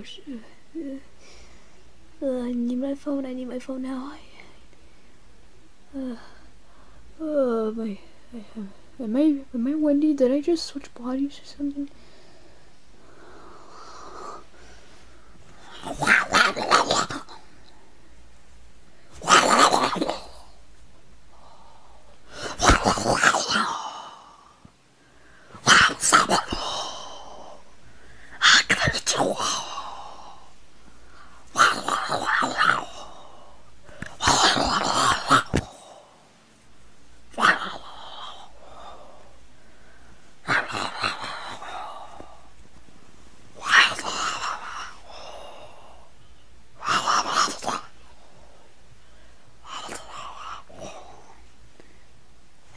gosh. Uh, I need my phone. I need my phone now. Uh, uh, my, am I, am I Wendy? Did I just switch bodies or something?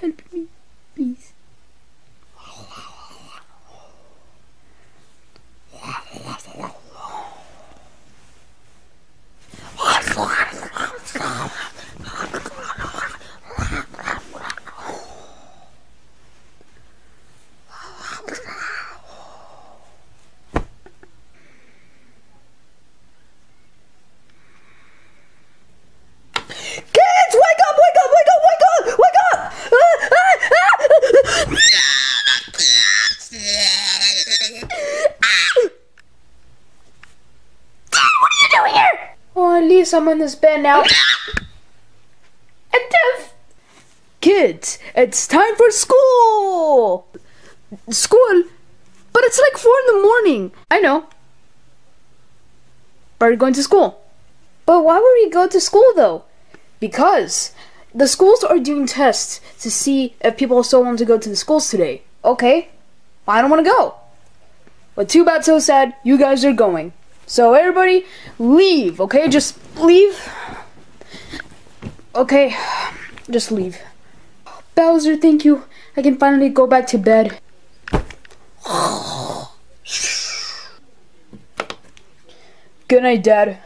Help me, please. Kids, wake up, wake up, wake up, wake up, wake up! Ah, ah, What are you doing here? Least I'm in this bed now. Kids, it's time for school! School? But it's like 4 in the morning. I know. But we're going to school? But why would we go to school though? Because the schools are doing tests to see if people still want to go to the schools today. Okay, I don't want to go. But too bad, so sad, you guys are going. So everybody, leave, okay? Just leave. Okay, just leave. Bowser, thank you. I can finally go back to bed. Good night, Dad.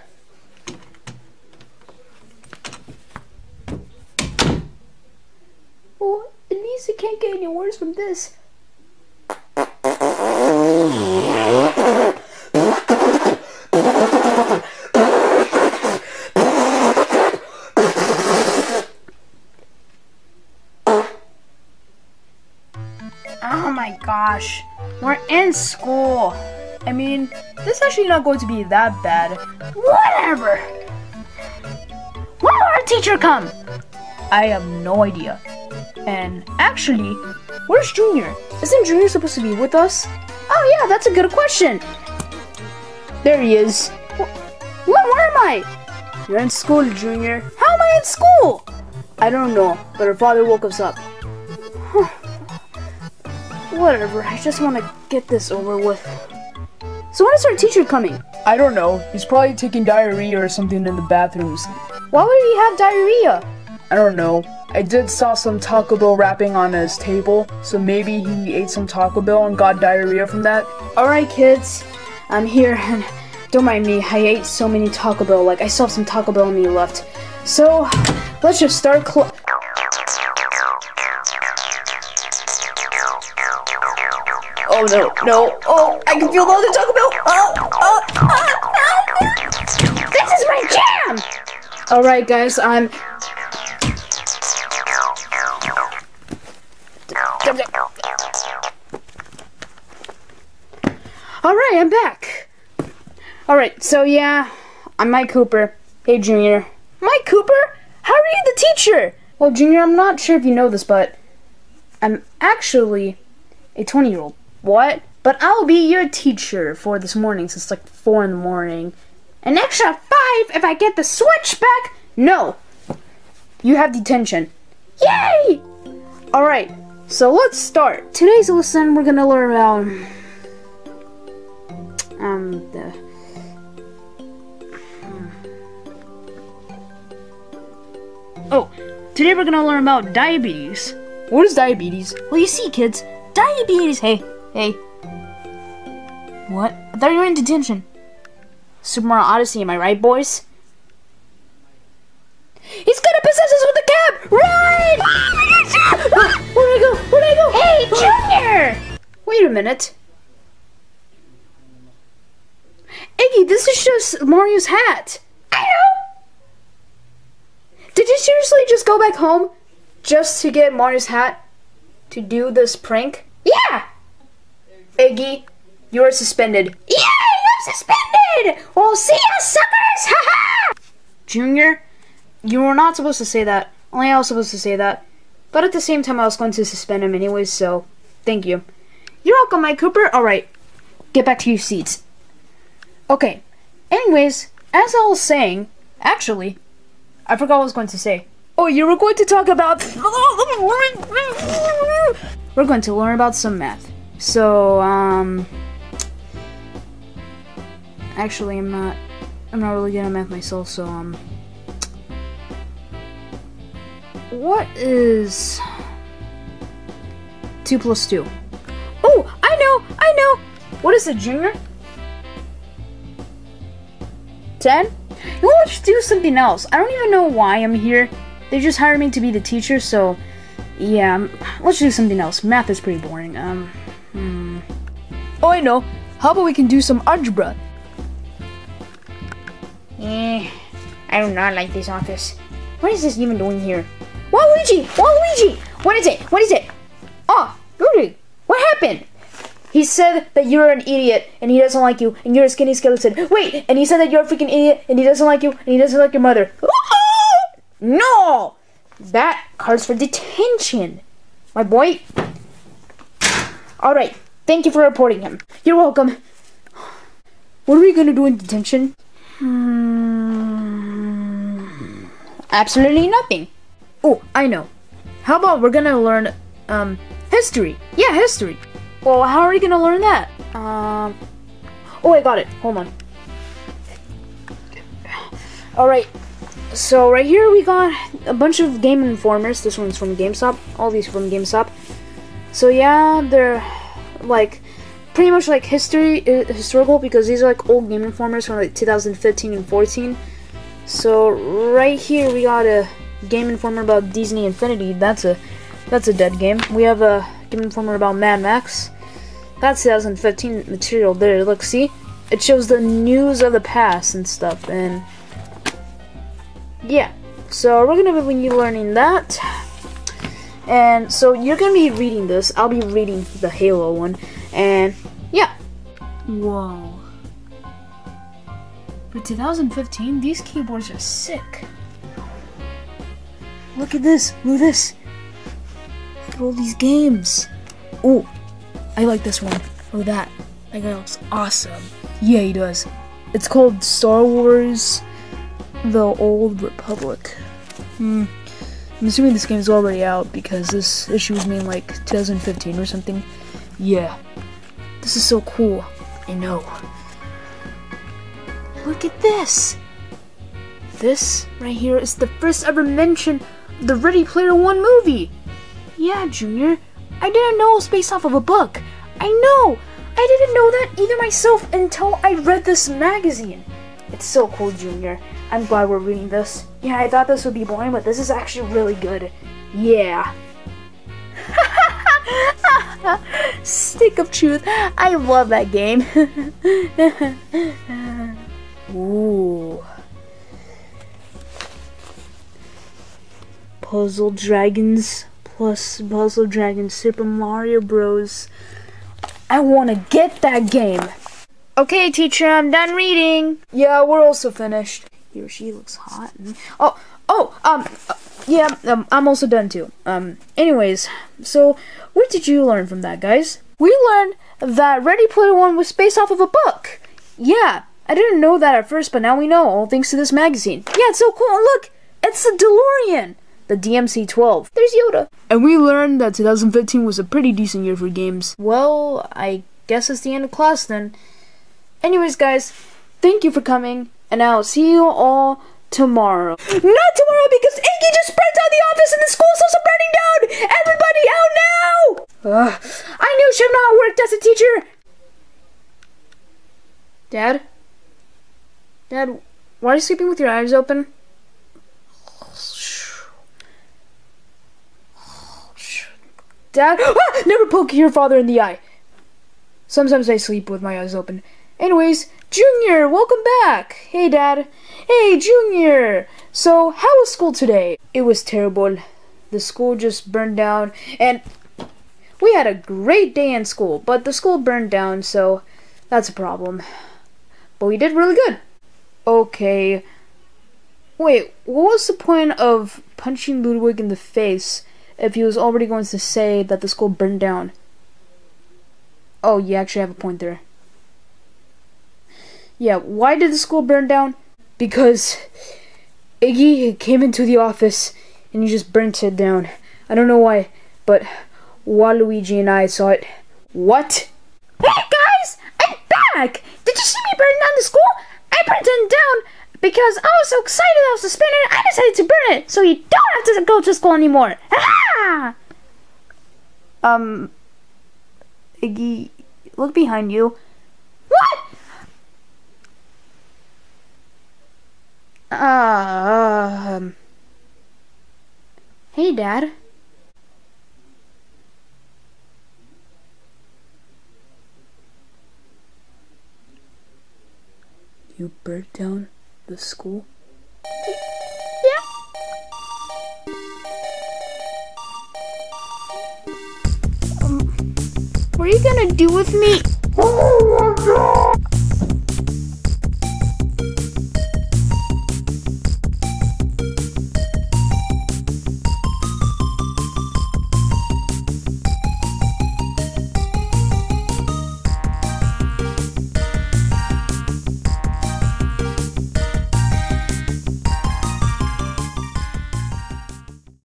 Well, at least can't get any worse from this. School. I mean, this is actually not going to be that bad. Whatever. When will our teacher come? I have no idea. And actually, where's Junior? Isn't Junior supposed to be with us? Oh yeah, that's a good question. There he is. What? Where am I? You're in school, Junior. How am I in school? I don't know, but her father woke us up. Whatever, I just want to get this over with. So when is our teacher coming? I don't know. He's probably taking diarrhea or something in the bathrooms. Why would he have diarrhea? I don't know. I did saw some Taco Bell wrapping on his table, so maybe he ate some Taco Bell and got diarrhea from that. Alright, kids, I'm here, and don't mind me, I ate so many Taco Bell, like I still have some Taco Bell in me left. So, let's just start cl- Oh no, no, oh, I can feel all the Taco Bell! Oh, oh, oh, oh, this is my jam. Alright, guys, I'm. Alright, I'm back. Alright, so yeah, I'm Mike Cooper. Hey, Junior. Mike Cooper? How are you the teacher? Well, Junior, I'm not sure if you know this, but I'm actually a 20 year old. What? But I'll be your teacher for this morning since it's like 4 in the morning. An extra 5 if I get the switch back? No. You have detention. Yay! Alright, so let's start. Today's lesson, we're gonna learn about. Um, the. hmm. Oh, today we're gonna learn about diabetes. What is diabetes? Well, you see, kids, diabetes. Hey, hey. What? I thought you were in detention. Super Mario Odyssey, am I right, boys? He's gonna possess us with the cab! Run! Ah, Where'd I go? Where'd I go? Hey, Junior. Wait a minute. Iggy, this is just Mario's hat. I know. Did you seriously just go back home just to get Mario's hat to do this prank? Yeah. Iggy, you are suspended. Yay, I'm suspended. Well, see ya, suckers. Ha ha. Junior, you were not supposed to say that. Only I was supposed to say that. But at the same time, I was going to suspend him anyways, so thank you. You're welcome, Mike Cooper. Alright, get back to your seats. Okay, anyways, as I was saying, actually, I forgot what I was going to say. Oh, you were going to talk about. We're going to learn about some math. So, um. Actually, I'm not. I'm not really good at math myself, so, um. What is. 2 plus 2? Oh, I know! I know! What is it, Junior? 10? You know, let's do something else. I don't even know why I'm here. They just hired me to be the teacher, so. Yeah, um, let's do something else. Math is pretty boring. Um. Oh, I know. How about we can do some algebra? Eh, I do not like this office. What is this even doing here? Waluigi! Waluigi! What is it? What is it? Oh, Rudy, what happened? He said that you're an idiot and he doesn't like you and you're a skinny skeleton. Wait, and he said that you're a freaking idiot and he doesn't like you and he doesn't like your mother. No! That calls for detention, my boy. Alright, thank you for reporting him. You're welcome. What are we gonna do in detention? Hmm, absolutely nothing. Oh, I know. How about we're gonna learn, um, history? Yeah, history. Well, how are we gonna learn that? Um. Oh, I got it. Hold on. All right. So right here we got a bunch of Game Informers. This one's from GameStop. All these from GameStop. So yeah, they're like pretty much like history uh, historical because these are like old Game Informers from like 2015 and 14. So right here we got a Game Informer about Disney Infinity. That's a that's a dead game. We have a Game Informer about Mad Max. That's 2015 material there. Look, see? It shows the news of the past and stuff. And yeah. So we're gonna be learning that. And so you're gonna be reading this. I'll be reading the Halo one. And yeah. Whoa. For 2015, these keyboards are sick. Look at this. Look at this. Look at all these games. Oh, I like this one. At that. That guy looks awesome. Yeah, he does. It's called Star Wars The Old Republic. Hmm. I'm assuming this game is already out because this issue was made in like 2015 or something. Yeah. This is so cool. I know. Look at this. This right here is the first ever mention of the Ready Player One movie. Yeah, Junior. I didn't know it was based off of a book. I know. I didn't know that either myself until I read this magazine. It's so cool, Junior. I'm glad we're reading this. Yeah, I thought this would be boring, but this is actually really good. Yeah. Stick of Truth. I love that game. Ooh. Puzzle Dragons plus Puzzle Dragons Super Mario Bros. I want to get that game. Okay, teacher, I'm done reading. Yeah, we're also finished. He or she looks hot. Oh, oh, um, uh, yeah, um, I'm also done too. Um, anyways, so what did you learn from that, guys? We learned that Ready Player One was based off of a book. Yeah, I didn't know that at first, but now we know, all thanks to this magazine. Yeah, it's so cool. And look, it's the DeLorean, the DMC-12. There's Yoda. And we learned that 2015 was a pretty decent year for games. Well, I guess it's the end of class then. Anyways, guys, thank you for coming, and I'll see you all tomorrow. Not tomorrow because Iggy just spreads out the office and the school's also burning down! Everybody out now! Ugh, I knew should not worked as a teacher! Dad? Dad, why are you sleeping with your eyes open? Dad, ah, never poke your father in the eye. Sometimes I sleep with my eyes open. Anyways, Junior, welcome back. Hey, Dad. Hey, Junior. So, how was school today? It was terrible. The school just burned down, and we had a great day in school, but the school burned down, so that's a problem. But we did really good. Okay. Wait, what was the point of punching Ludwig in the face if he was already going to say that the school burned down? Oh, you actually have a point there. Yeah, why did the school burn down? Because Iggy came into the office and he just burnt it down. I don't know why, but Waluigi and I saw it. What? Hey guys, I'm back! Did you see me burn down the school? I burned it down because I was so excited I was suspended, I decided to burn it so you don't have to go to school anymore. Um, Iggy, look behind you. What? Uh, um, hey, Dad. You burnt down the school? Yeah. Um, what are you gonna do with me? Oh my god!